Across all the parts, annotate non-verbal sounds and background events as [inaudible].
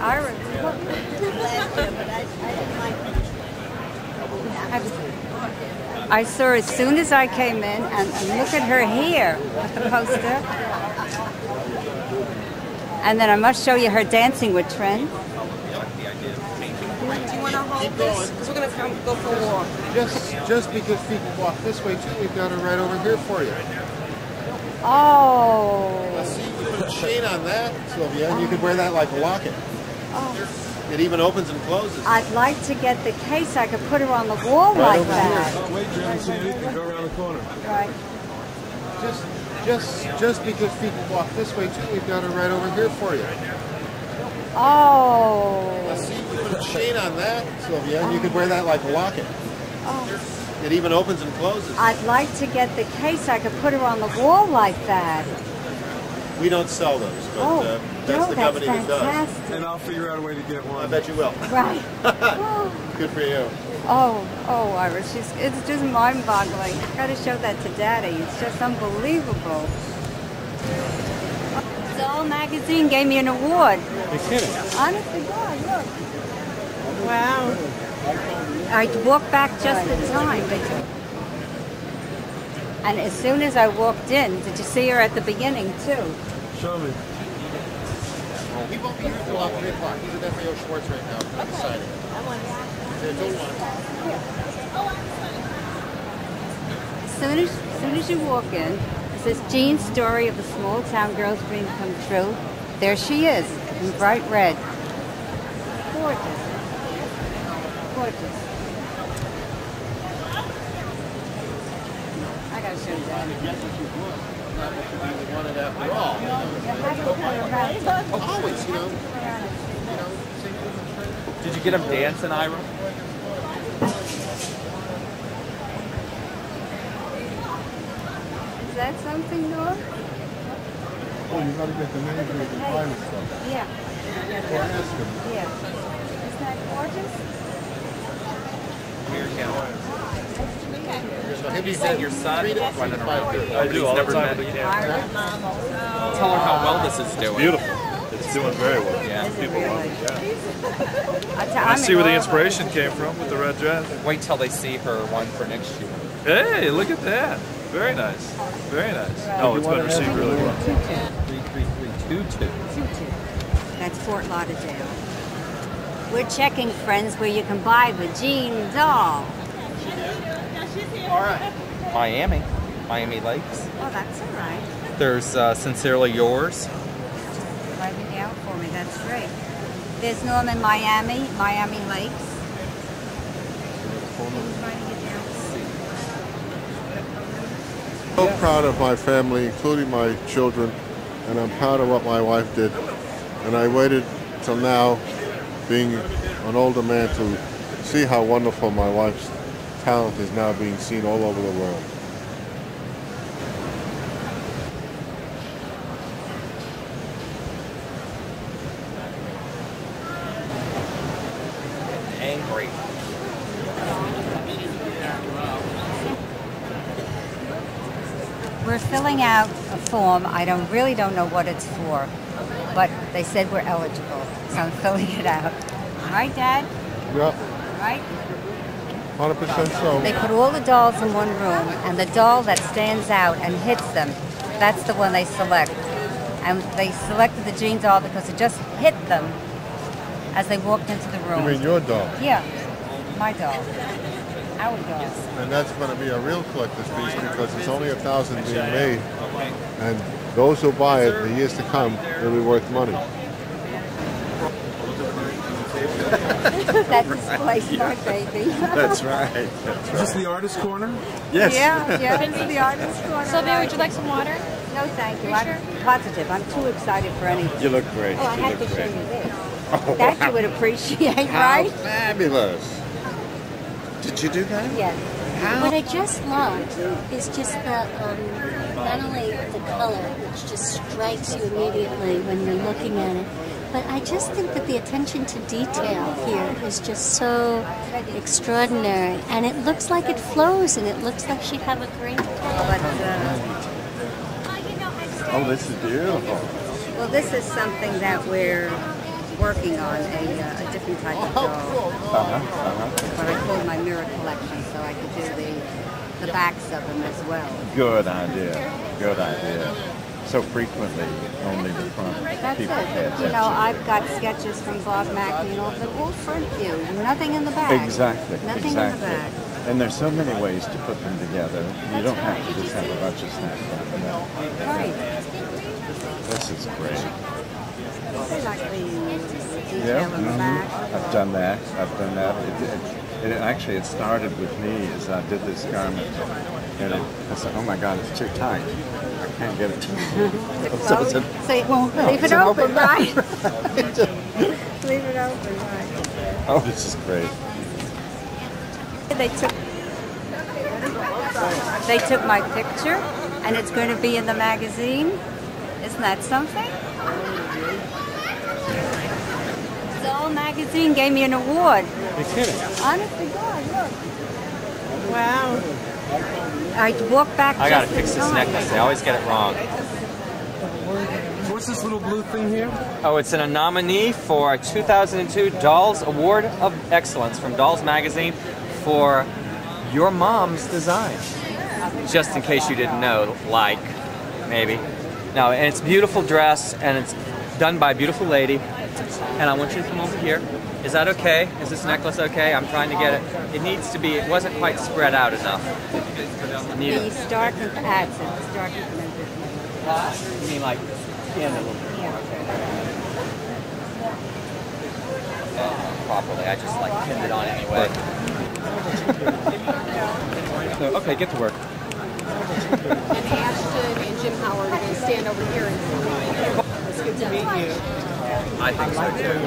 Ira. I saw her as soon as I came in, and, and look at her here with the poster. And then I must show you her dancing with Trent. Do you want to hold this? Because we're going to come go for a walk. Just, just because people walk this way too, we've got it right over here for you. Oh. See, put a chain on that, Sylvia, and you could wear that like a locket. It even opens and closes. I'd like to get the case. I could put her on the wall Right like over that. here. Wait, Jim, so you can go around the corner. Right. Just, just, just because people walk this way too, we've got it right over here for you. Oh. Let's See, you put a chain on that, Sylvia, and you could wear that like a locket. Oh. It even opens and closes. I'd like to get the case. I could put her on the wall like that. We don't sell those, but Oh, uh, that's no, the that's company that does. And I'll figure out a way to get one. I bet you will. Right. [laughs] Good for you. Oh, oh, Iris, she's, it's just mind-boggling. I gotta show that to Daddy. It's just unbelievable. Doll magazine gave me an award. You're kidding. Honest to God, look. Wow. I walked back just in time. They took- And as soon as I walked in, did you see her at the beginning too? Show me. He won't be here until about 3 o'clock. He's at FAO Schwarz right now. Okay. Signing. Yeah, don't want to. As soon as, as soon as you walk in, it says Gene's story of the small town girl's dream come true. There she is, in bright red. Gorgeous. Gorgeous. I gotta show you that. Not what you wanted after all. Always, you know. You know. Did you get him dancing, Ira? Is that something, Nora? Oh, you gotta get the name of the pilot stuff. Yeah. Or ask him. Yeah. Isn't that gorgeous? So he'll be You said your son three to- running three to five around. I do all the time. Tell her how well this is doing. Beautiful. It's doing very well. Yeah. People love it. Yeah. I tell- I see where the inspiration came from with the red dress. Wait till they see her one for next year. Hey, look at that. Very nice. Very nice. Oh, it's been received really well. Two two. Three three three two two. That's Fort Lauderdale. We're checking, friends, where you can buy the Gene doll. All right. Miami, Miami Lakes. Oh, that's all right. There's uh, sincerely yours. Write it down for me. That's great. There's Norman, Miami, Miami Lakes. Who's writing it down? So proud of my family, including my children, and I'm proud of what my wife did. And I waited till now, being an older man, to see how wonderful my wife's talent is now being seen all over the world. Angry. We're filling out a form. I don't really don't know what it's for, but they said we're eligible, so I'm filling it out. Right, Dad? Yeah, Right? 100% so. They put all the dolls in one room, and the doll that stands out and hits them, that's the one they select. And they selected the Gene doll because it just hit them as they walked into the room. You mean your dog? yeah, my doll, our doll. And that's going to be a real collector's piece because it's only a thousand being made. And those who buy it in the years to come, it'll be worth money. that displays my baby. That's right. [laughs] Is this the artist corner? Yes. yeah, yeah, it's the artist corner. Sylvia, would you like some water? No, thank you. I'm positive. I'm too excited for anything. You look great. Oh, I you have to look show you this. That you would appreciate, How right? fabulous. Did you do that? Yes. How? What I just love is just the, um, not only the color, which just strikes you immediately when you're looking at it, but I just think that the attention to detail here is just so extraordinary. And it looks like it flows and it looks like she'd have a great time. Oh, this is beautiful. well, this is something that we're working on a, uh, a different type of doll, Uh-huh, uh-huh. but I pulled my mirror collection so I could do the the backs of them as well. Good idea. Good idea. So frequently, only the front That's people it. attention. You know, I've got sketches from Bob all, but all front view, nothing in the back. Exactly. Nothing in the exactly. back. And there's so many ways to put them together. You don't have to just have a bunch of snap. Right. This is great. Like the detail Yeah, the mhm. back. I've done that. I've done that. It, it, it actually it started with me as I did this garment, and it, I said, "Oh my God, it's too tight. I can't get it." [laughs] [laughs] so So won't no, leave it open, open- right? [laughs] leave it open, right? oh, this is great. They took they took my picture, and it's going to be in the magazine. Isn't that something? Oh, Doll magazine gave me an award. You're kidding. Honest to God, look. Wow. I walked back. I gotta just fix this necklace. I always get it wrong. What's this little blue thing here? Oh, it's in a nominee for 2002 Dolls Award of Excellence from Dolls Magazine for your mom's design. Just in case you didn't know, like, maybe. No, and it's a beautiful dress, and it's done by a beautiful lady. And I want you to come over here. Is that okay? Is this necklace okay? I'm trying to get it. It needs to be. It wasn't quite spread out enough. You need The it. Stark and ads it. Stark and You mean like in a little bit more? Uh, properly. I just like pinned it on anyway. [laughs] No, okay, get to work. and Ashton and Jim Howard are going to stand over here and It's good to meet you. I think so too.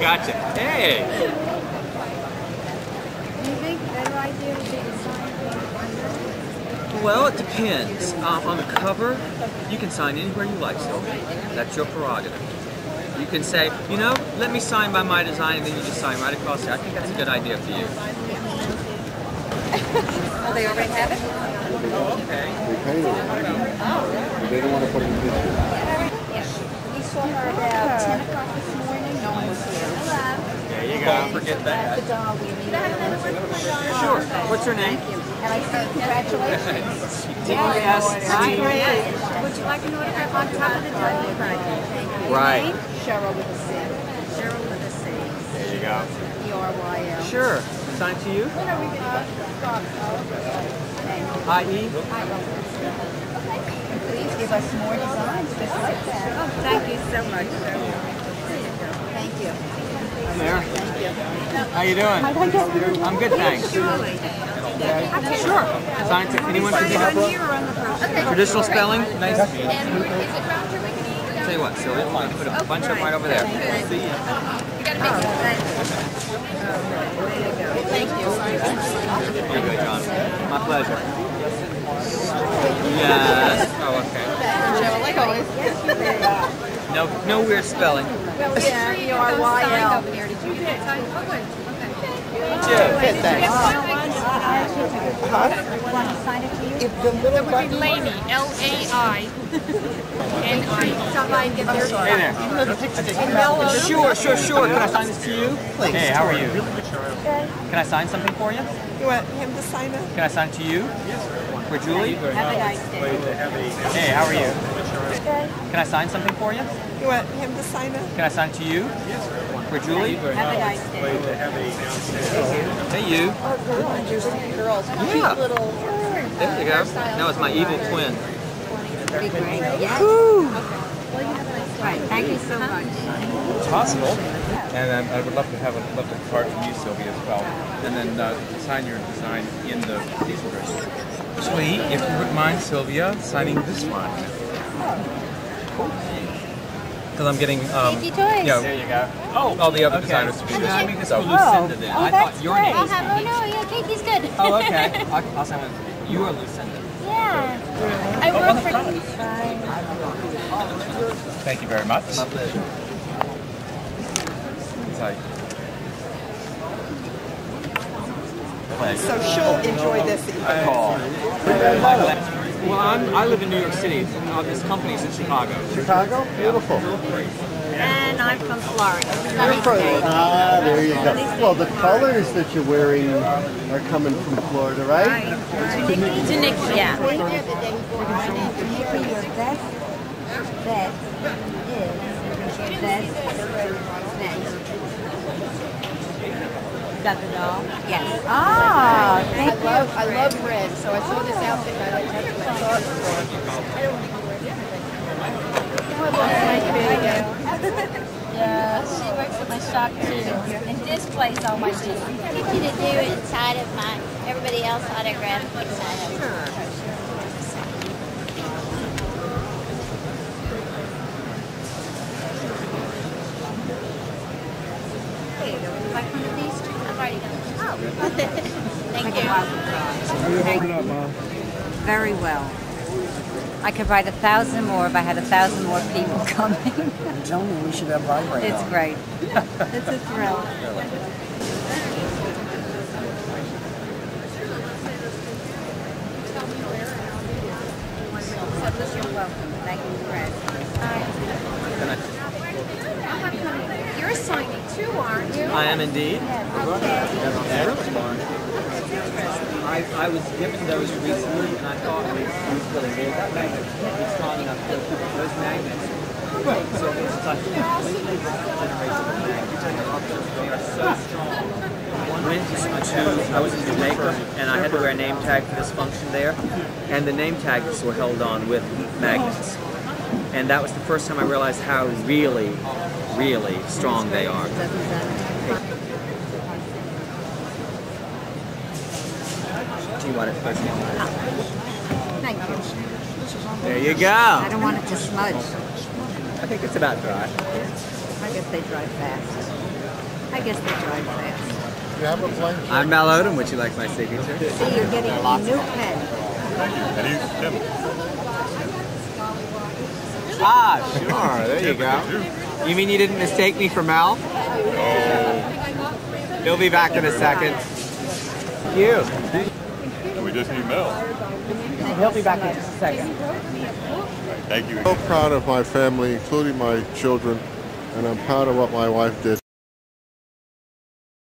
Gotcha. Hey. Do you think better idea would be to sign Well, it depends. Um, on the cover, you can sign anywhere you like, Sylvia. That's your prerogative. You can say, you know, let me sign by my design, and then you just sign right across there. I think that's a good idea for you. [laughs] Oh, they already have it? Okay. We painted it. They didn't want to put it in this year. We saw her about 10 o'clock this morning. No one was here. There you go. Don't forget that. The doll we need. Sure. What's her name? Thank you. And I said, congratulations. Yes. Hi. Would you like an autograph on top of the doll? Thank you. Right. Cheryl with a C. Cheryl with a C. There you go. E-R-Y-L. Sure. Sign to you. I.E. Please give us more designs just like that. Oh, thank you so much. Thank you. There. How you doing? I'm good, thanks. Sure. Sign to anyone traditional, traditional spelling. Nice to meet you. Tell you what, Sylvia, I'm gonna put a bunch of them right over there. See ya. There you go, John. My pleasure. Yes. Oh, okay. like always. No, no weird spelling. Yeah, E-R-Y-L. Did you get time? Oh, good. Want to sign it to you? That would be Laney, L-A-I. And I, somebody get their. Hey there. Sure, sure, sure. Can I sign this to you? Please. Hey, how are you? Can I sign something for you? You want him to sign it? Can I sign to you? For Julie? Have a nice day. Hey, how are you? Can I sign something for you? You want him to sign it? Can I sign to you? For Julie? Have a nice day. Hey, you. Girls, Yeah. little. There you go. That was my evil twin. Be great. Yes. Right. Thank you so much. It's possible. And um, I would love to have a love to card from you, Sylvia, as well. And then uh, sign your design in the these dresses. Actually, if you wouldn't mind, Sylvia, signing this one. Because I'm getting, um, Thank toys. yeah, There you go. oh, all the other designers to be Should this I one. make this So- for Lucinda then? Oh, I that's thought your great. name I'll have, oh no, yeah, Katie's good. Oh, okay. [laughs] I'll, I'll sign with you are Lucinda. yeah. I work for. Thank you very much. My pleasure. So she'll enjoy this. Call. Well, I'm, I live in New York City. Uh, this company's in Chicago. Chicago? Beautiful. And I'm from Florida. You're from, ah, there you go. Well, the colors that you're wearing are coming from Florida, right? To Nick, yeah. Your best bet is best net. Got the doll. Yes. Ah, I thank you. love, I love red, so I saw this outfit and I like, that's what I thought Yeah, she works at my shop too. And displays all my shoes. I need you to do it inside of my everybody else autograph inside of Here you go. Would you like one of these? I've already done it. Thank you. Thank you. Very well. I could write a thousand more if I had a thousand more people [laughs] coming. I'm telling you, we should have vibrate It's great. [laughs] It's a thrill. You're welcome. Thank you, Fred. You're signing too, aren't you? I am indeed. I, I was given those recently, and I thought it was really good. That magnet is strong enough to those magnets. So it's like completely different generation of magnets. They are so strong. Went to, I was in Jamaica, and I had to wear a name tag for this function there, and the name tags were held on with magnets. And that was the first time I realized how really, really strong they are. Do you want it first? Thank you. There you go. I don't want it to smudge. I think it's about dry. I guess they dry fast. I guess they dry fast. You have a blank I'm Mel Odom. Would you like my signature? See, you're getting a new pen. Ah, sure. There you go. You mean you didn't mistake me for Mel? He'll be back in a second. You. We just need Mel. He'll be back in just a second. Thank you. so proud of my family, including my children, and I'm proud of what my wife did.